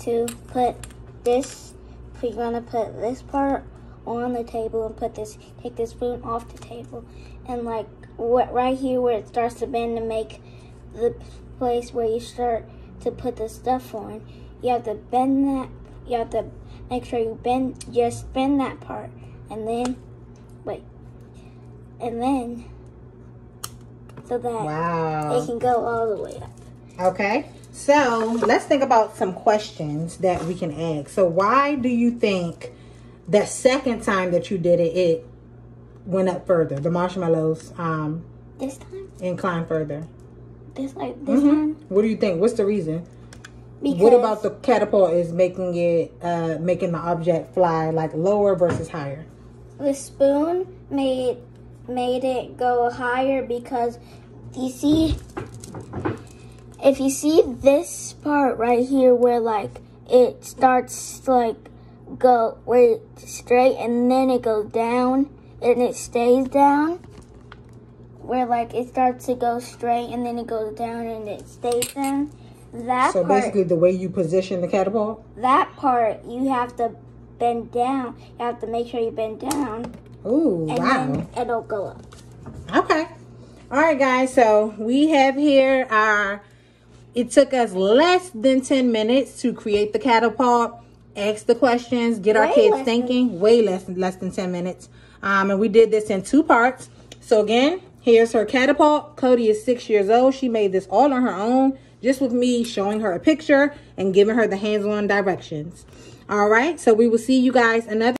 to put this, we're gonna put this part on the table and put this, take this spoon off the table. And like what right here where it starts to bend to make the place where you start to put the stuff on, you have to bend that, you have to make sure you bend, just bend that part. And then, wait, and then, so that Wow. it can go all the way up. Okay. So let's think about some questions that we can ask. So why do you think the second time that you did it, it went up further? The marshmallows um This time, inclined further. this like this Mhm. time, What do you think? What's the reason? because What about the catapult is making it uh making the object fly like lower versus higher? the spoon made made it go higher because you see if you see this part right here where like it starts like go it's straight and then it goes down and it stays down where like it starts to go straight and then it goes down and it stays down that So part basically the way you position the catapult? that part you have to bend down you have to make sure you bend down Ooh, and wow. then it'll go up Okay. All right, guys. So we have here our. It took us less than ten minutes to create the catapult. Ask the questions, get our kids less than- thinking. Way less than less than ten minutes. Um, and we did this in two parts. So again, here's her catapult. Cody is six years old. She made this all on her own, just with me showing her a picture and giving her the hands-on directions. All right. So we will see you guys another.